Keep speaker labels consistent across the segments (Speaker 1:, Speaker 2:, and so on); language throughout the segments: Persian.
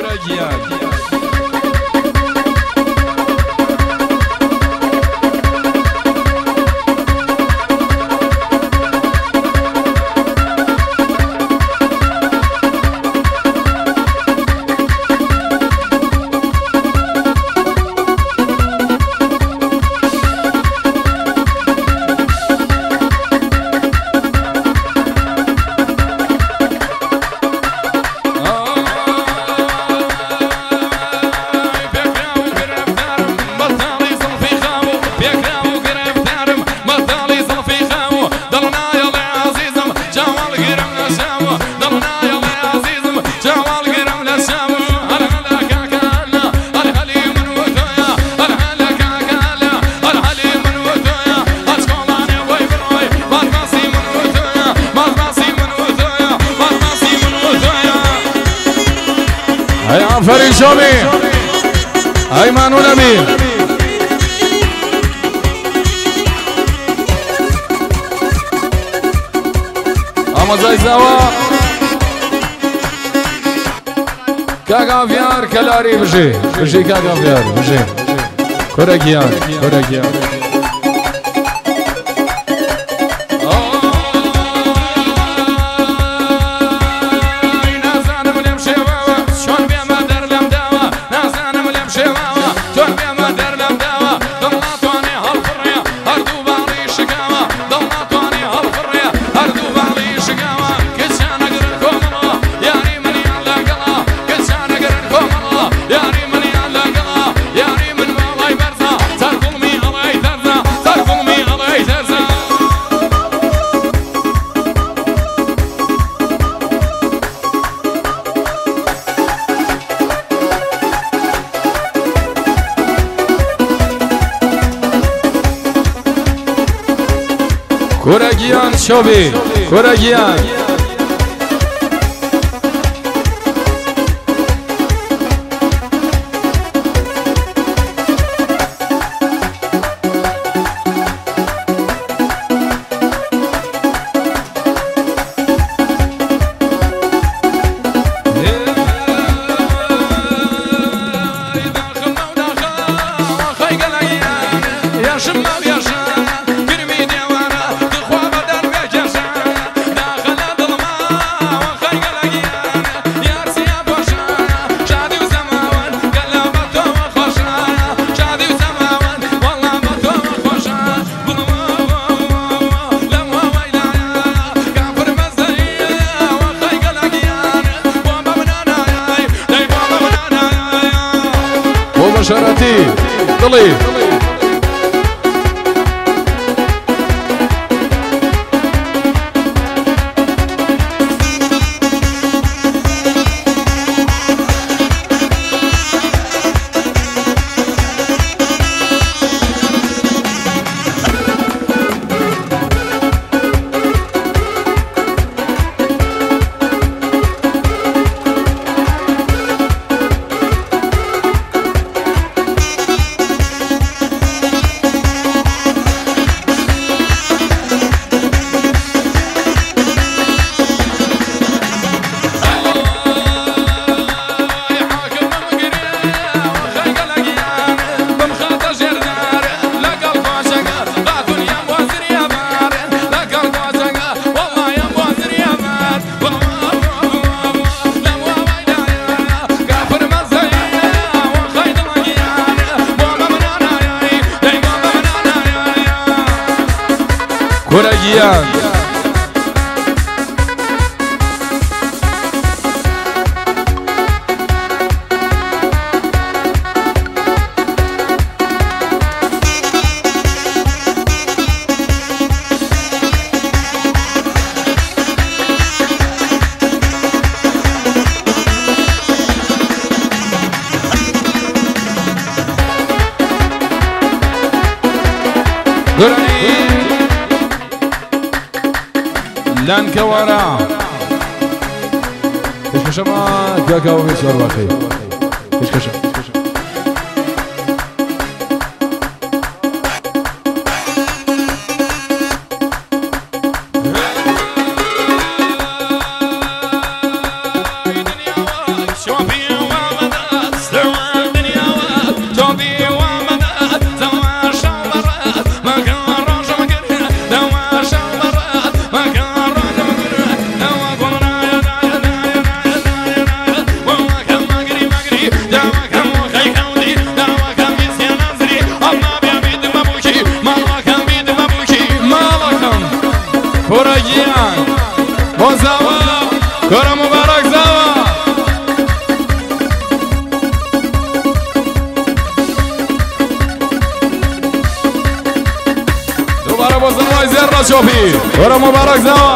Speaker 1: seguradinha. فريد شومي ايمن ونبيل اما زي زوا. كاكا فيار كلاري بجي بجي كاكا فيار بجي كوريكيان كوريكيان Koragian Shobi, Koragian. Canta aí. 위한 그러니 كوارا إيش كشما كاكاو ميش ارواخي إيش كشما خوراکیان مزوا کار مبارک زوا دوباره بازم زیر را شوفی کار مبارک زوا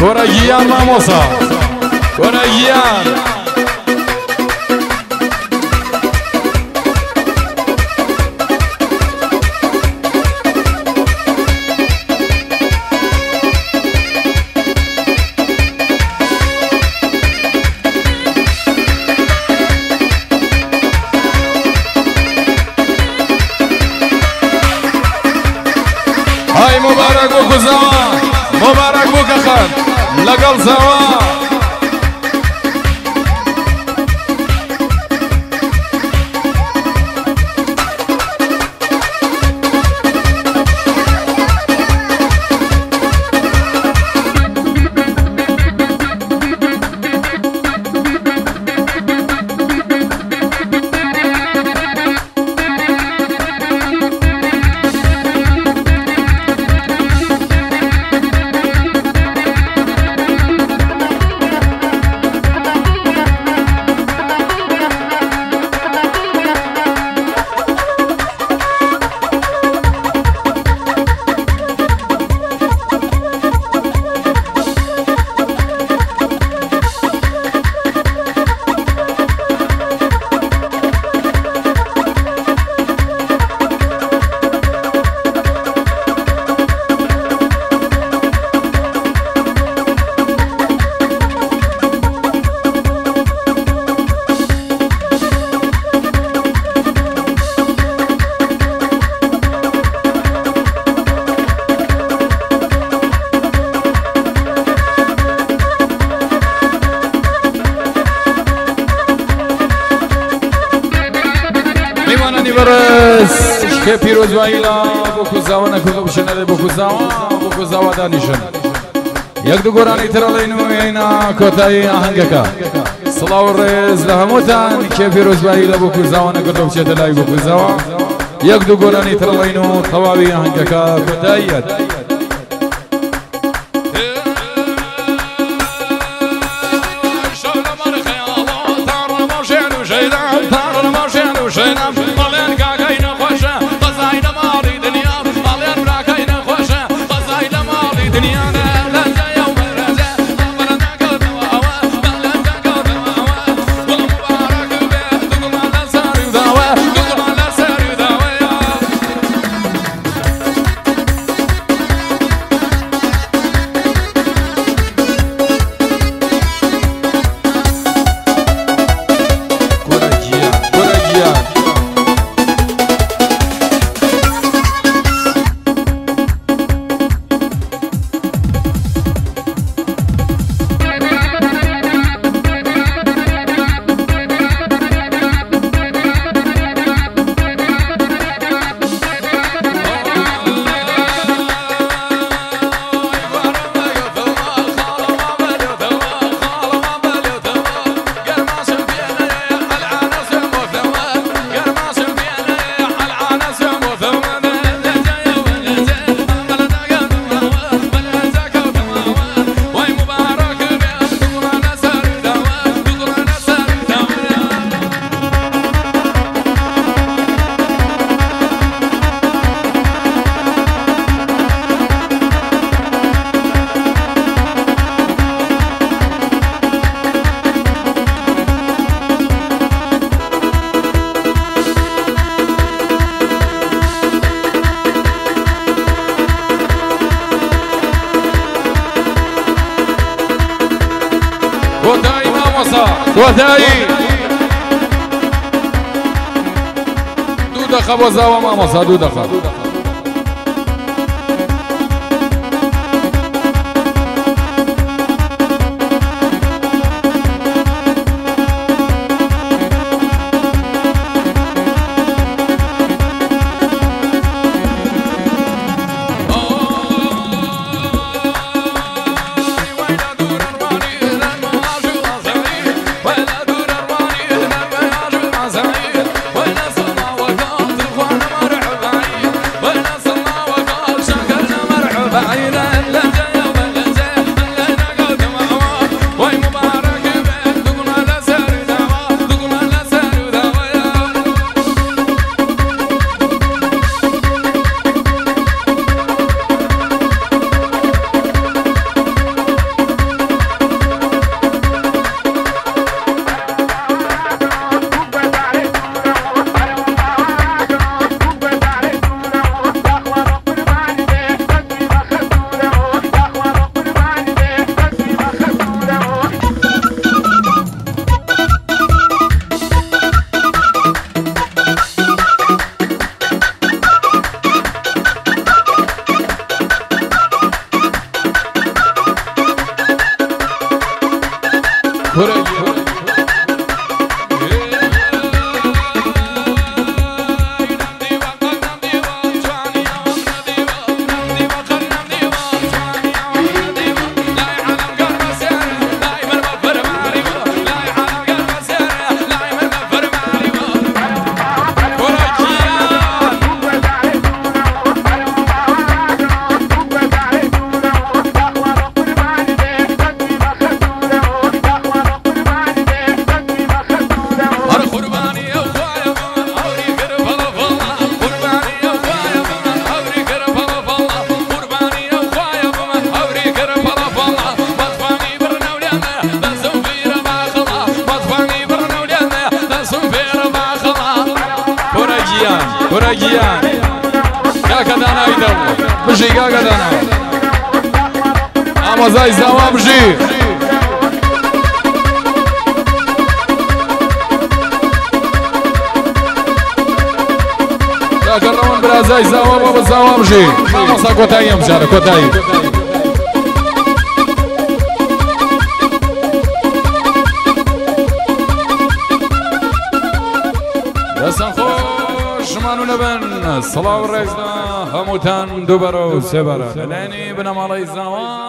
Speaker 1: Coragian Mamosa. Coragian. هاي مبارك بوكو زوا مبارك بوكو خان لەگەڵ لقل سوا. که پیروز وایلا بکو زاوانه کوکو بشنه ده بکو زاوا بکو زاوا دانیشن. یک دو گورانی ترالینو اینا کتای آهنگکا سلااو ڕێز لە هەمووتان کێ پیرۆزبایی لە بکو زاوانە گردە بچێتە لای بکوزەوە یەک دوو گۆرانی تڕڵین و تەواوی هەنگەکە کۆدایەت. وثائي دودا خبوزا وماموسا دودا خبوزا Ramazan iz Davam Žir. Da, Karnavan Brazaj iz Davam, ovo Zavam Žir. Mamo sa Kotajom, Žara, Kotaj. دەستان خۆشمان و نەبن سڵاو ڕێزدا هەمووتان دووبەرە و سێبەرە لەلایەنی بنەماڵی زاوان